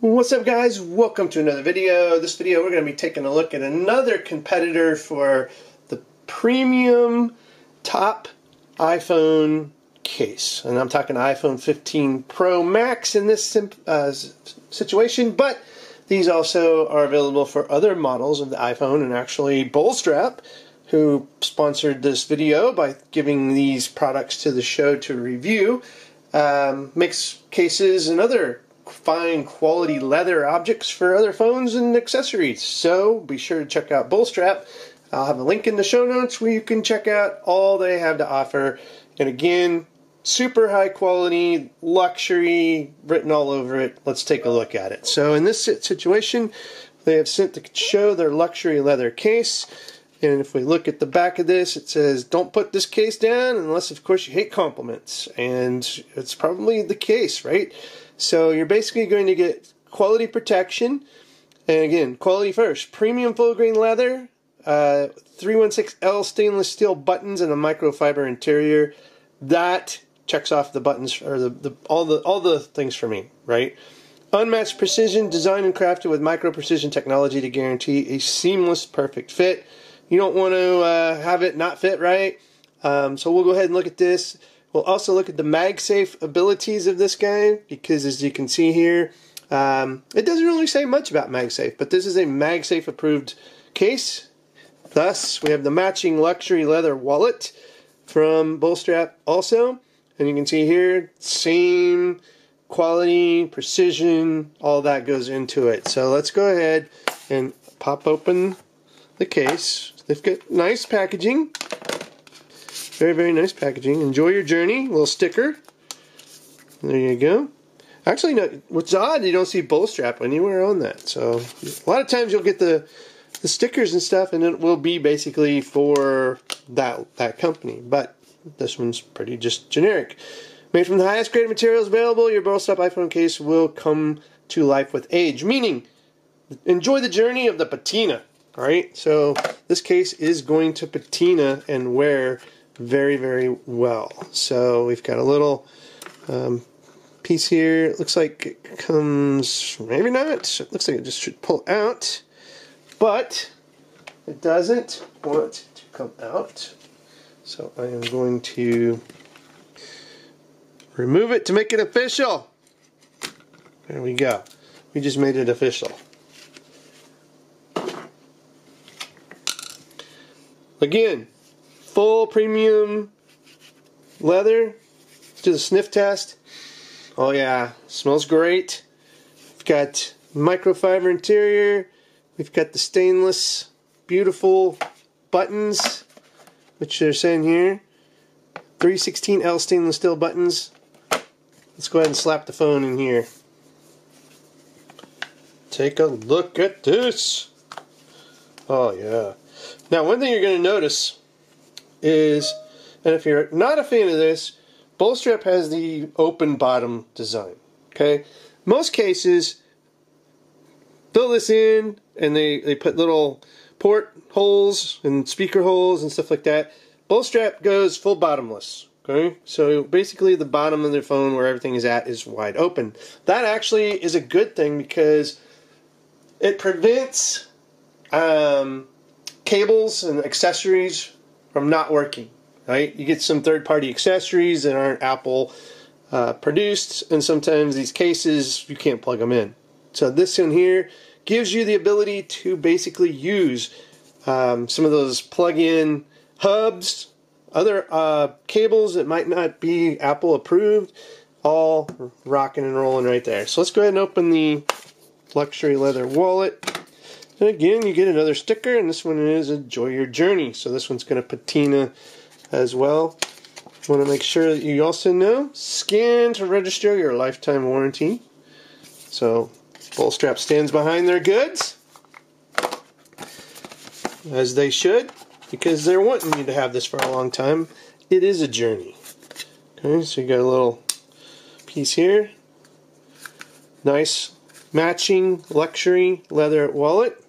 What's up guys? Welcome to another video. This video we're going to be taking a look at another competitor for the premium top iPhone case. And I'm talking iPhone 15 Pro Max in this uh, situation, but these also are available for other models of the iPhone and actually Bullstrap who sponsored this video by giving these products to the show to review um, makes cases and other fine quality leather objects for other phones and accessories. So be sure to check out Bullstrap. I'll have a link in the show notes where you can check out all they have to offer. And again, super high quality, luxury written all over it. Let's take a look at it. So in this situation, they have sent to show their luxury leather case. And if we look at the back of this, it says, don't put this case down unless, of course, you hate compliments. And it's probably the case, right? So you're basically going to get quality protection. And again, quality first. Premium full grain leather, uh, 316L stainless steel buttons, and a microfiber interior. That checks off the buttons or the, the all the all the things for me, right? Unmatched precision, designed and crafted with micro precision technology to guarantee a seamless, perfect fit. You don't want to uh, have it not fit right. Um, so we'll go ahead and look at this. We'll also look at the MagSafe abilities of this guy because as you can see here, um, it doesn't really say much about MagSafe, but this is a MagSafe approved case. Thus, we have the matching luxury leather wallet from Bullstrap also. And you can see here, same quality, precision, all that goes into it. So let's go ahead and pop open the case. They've got nice packaging. Very, very nice packaging. Enjoy your journey. Little sticker. There you go. Actually, no, what's odd, you don't see Bullstrap anywhere on that. So a lot of times you'll get the the stickers and stuff, and it will be basically for that that company. But this one's pretty just generic. Made from the highest grade materials available, your Bullstrap iPhone case will come to life with age. Meaning, enjoy the journey of the patina. All right, so this case is going to patina and wear very, very well. So we've got a little um, piece here. It looks like it comes, maybe not. It looks like it just should pull out, but it doesn't want to come out. So I am going to remove it to make it official. There we go. We just made it official. Again, full premium leather. Let's do the sniff test. Oh yeah, smells great. We've got microfiber interior. We've got the stainless, beautiful buttons, which they're saying here. 316L stainless steel buttons. Let's go ahead and slap the phone in here. Take a look at this. Oh yeah. Now one thing you're going to notice is, and if you're not a fan of this, Bullstrap has the open bottom design. Okay, most cases fill this in and they, they put little port holes and speaker holes and stuff like that. Bullstrap goes full bottomless. Okay, so basically the bottom of their phone where everything is at is wide open. That actually is a good thing because it prevents um, cables and accessories from not working. Right? You get some third-party accessories that aren't Apple uh, produced, and sometimes these cases you can't plug them in. So this one here gives you the ability to basically use um, some of those plug-in hubs, other uh, cables that might not be Apple approved, all rocking and rolling right there. So let's go ahead and open the luxury leather wallet. And again, you get another sticker, and this one is Enjoy Your Journey. So this one's going to patina as well. Want to make sure that you also know, scan to register your lifetime warranty. So Bullstrap stands behind their goods, as they should, because they're wanting you to have this for a long time. It is a journey. Okay, so you got a little piece here. Nice matching luxury leather wallet.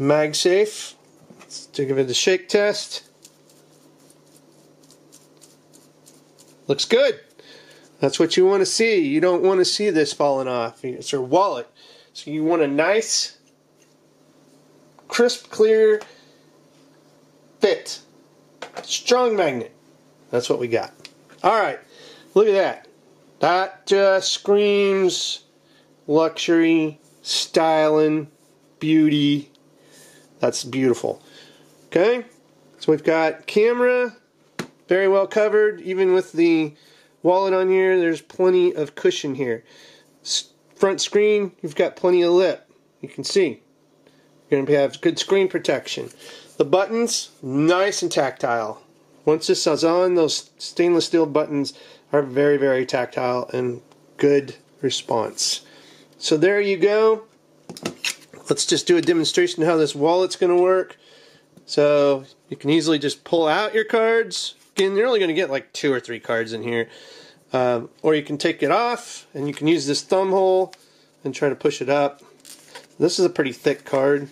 MagSafe. Let's give it a shake test. Looks good. That's what you want to see. You don't want to see this falling off. It's your wallet. So you want a nice, crisp, clear fit. Strong magnet. That's what we got. Alright, look at that. That just screams luxury, styling, beauty. That's beautiful. Okay, so we've got camera, very well covered, even with the wallet on here, there's plenty of cushion here. S front screen, you've got plenty of lip. You can see. You're going to have good screen protection. The buttons, nice and tactile. Once this is on, those stainless steel buttons are very, very tactile and good response. So there you go. Let's just do a demonstration how this wallet's going to work. So you can easily just pull out your cards. Again, you're only going to get like two or three cards in here. Um, or you can take it off and you can use this thumb hole and try to push it up. This is a pretty thick card,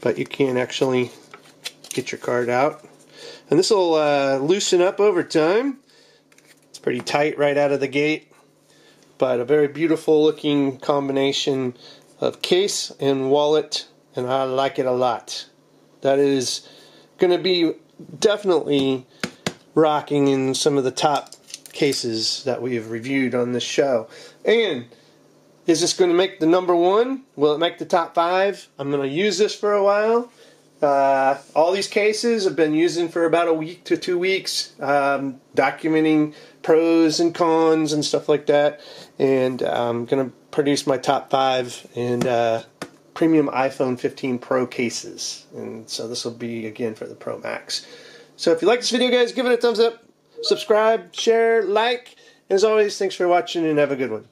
but you can actually get your card out. And this will uh, loosen up over time. It's pretty tight right out of the gate, but a very beautiful looking combination of case and wallet, and I like it a lot. That is going to be definitely rocking in some of the top cases that we have reviewed on this show. And is this going to make the number one? Will it make the top five? I'm going to use this for a while. Uh, all these cases I've been using for about a week to two weeks, um, documenting pros and cons and stuff like that. And I'm going to produce my top five and uh, premium iPhone 15 Pro cases. And so this will be again for the Pro Max. So if you like this video, guys, give it a thumbs up subscribe, share, like. And as always, thanks for watching and have a good one.